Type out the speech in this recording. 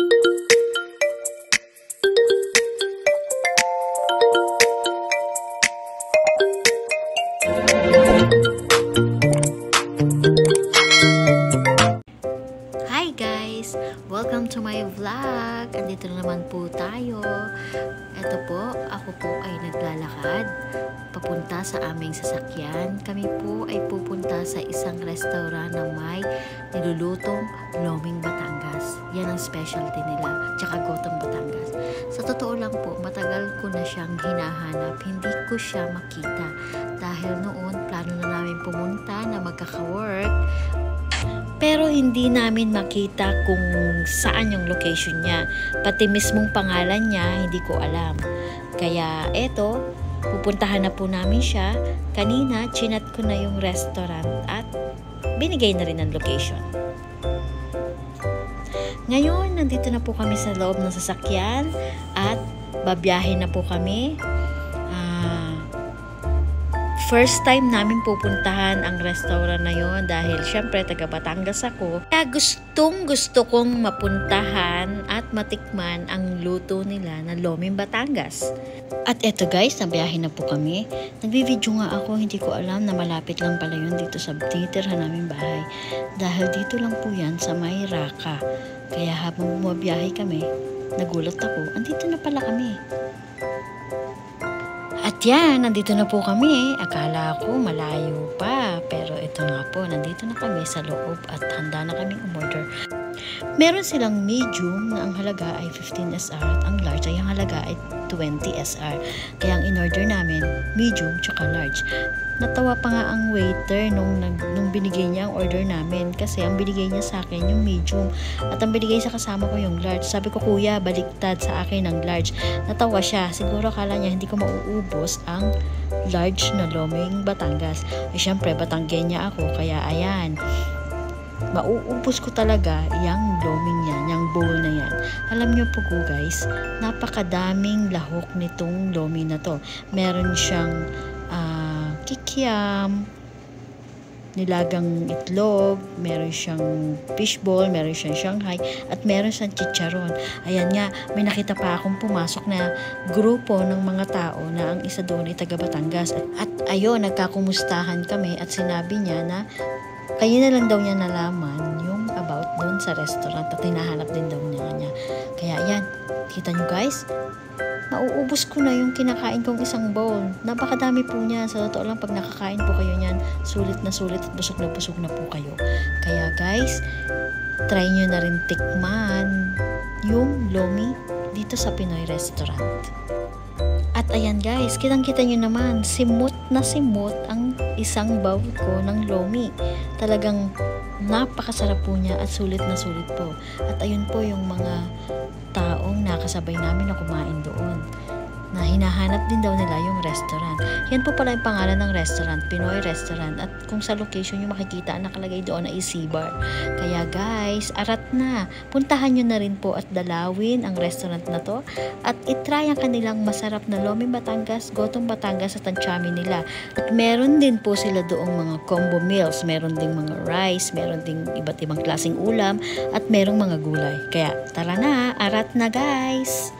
Hi guys! Welcome to my vlog! Andito na naman po tayo. Ito po, ako po ay naglalakad papunta sa aming sasakyan. Kami po ay pupunta sa isang restaurant na may nilulutong Loming Batangas. Yan ang specialty nila, tsaka Gotong Batangas. Sa totoo lang po, matagal ko na siyang hinahanap. Hindi ko siya makita. Dahil noon, plano na namin pumunta na magkaka-work pero hindi namin makita kung saan yung location niya. Pati mismong pangalan niya, hindi ko alam. Kaya eto, pupuntahan na po namin siya. Kanina, chinat ko na yung restaurant at binigay na rin ang location. Ngayon, nandito na po kami sa loob ng sasakyan at babiyahe na po kami. First time namin pupuntahan ang restaurant na yon dahil syempre taga Batangas ako. Kaya gustong gusto kong mapuntahan at matikman ang luto nila na Loming Batangas. At eto guys, nabiyahe na po kami. Nagbibideo nga ako, hindi ko alam na malapit lang pala yun dito sa tinitirhan namin bahay. Dahil dito lang po yan sa may Raka. Kaya habang bumabiyahe kami, nagulat ako, andito na pala kami. At yan, nandito na po kami. Akala ko malayo pa. Pero ito nga po, nandito na kami sa loob at handa na kaming umorder. Meron silang medium na ang halaga ay 15 SR at ang large ay ang halaga ay 20 SR. Kaya ang in-order namin, medium tsaka large. Natawa pa nga ang waiter nung, nung binigay niya ang order namin kasi ang binigay niya sa akin yung medium at ang binigay sa kasama ko yung large. Sabi ko, kuya, baliktad sa akin ang large. Natawa siya. Siguro kala niya hindi ko mauubos ang large na Loming Batangas. Eh, syempre, Batanggenya ako. Kaya, ayan. Mauubos ko talaga yung loming yan, yung bowl na yan. Alam niyo po ko guys, napakadaming lahok nitong lomi na to. Meron siyang ah, kikiam, nilagang itlog, meron siyang fishball, meron siyang Shanghai, at meron siyang chicharon. Ayan nga, may nakita pa akong pumasok na grupo ng mga tao na ang isa doon ay taga Batangas. At, at ayun, nagkakumustahan kami at sinabi niya na kayo na lang daw niya nalaman yung about doon sa restaurant at hinahanap din daw niya niya. Kaya ayan, kita nyo guys, mauubos ko na yung kinakain kong isang bowl. Napakadami po niya. Sa totoo lang, pag nakakain po kayo niyan, sulit na sulit at busog na busog na po kayo. Kaya guys, try nyo na rin tikman yung lomi dito sa Pinoy restaurant. Ayan guys, kitang-kita nyo naman, simot na simot ang isang bowl ko ng lomi. Talagang napakasarap po niya at sulit na sulit po. At ayun po yung mga taong nakasabay namin na kumain doon na hinahanap din daw nila yung restaurant. Yan po pala yung pangalan ng restaurant, Pinoy Restaurant. At kung sa location yung makikita, nakalagay doon ay C-Bar. Kaya guys, arat na. Puntahan nyo na rin po at dalawin ang restaurant na to. At itry ang kanilang masarap na Lomi Batangas, Gotong Batangas at ang chami nila. At meron din po sila doong mga combo meals. Meron ding mga rice, meron ding iba't ibang klaseng ulam, at merong mga gulay. Kaya tara na, arat na guys!